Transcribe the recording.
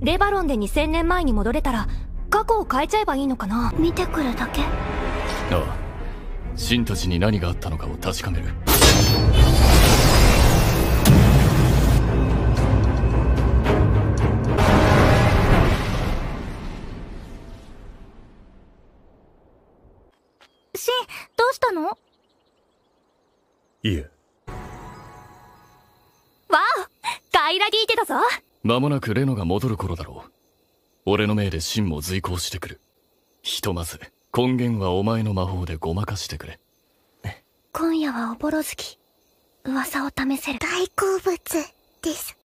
レバロンで2000年前に戻れたら過去を変えちゃえばいいのかな。見てくるだけ。ああシンたちに何があったのかを確かめる。シンどうしたの？わいえ。わあカイラギーテだぞ間もなくレノが戻る頃だろう。俺の命でシンも随行してくる。ひとまず根源はお前の魔法でごまかしてくれ。今夜はおぼろ月。噂を試せる。大好物。